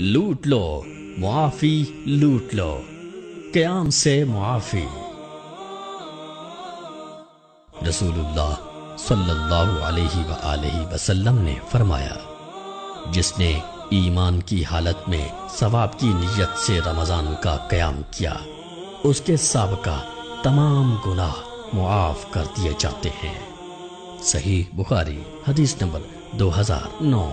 لوٹ لو، معافی لوٹ لو، قیام سے معافی۔ رسول اللہ صلی اللہ علیہ وآلہ وسلم نے فرمایا، جس نے ایمان کی حالت میں ثواب کی نیت سے رمضان کا قیام کیا، اس کے سابقہ تمام گناہ معاف کر دیے جاتے ہیں۔ صحیح بخاری، حدیث نمبر دو ہزار نو۔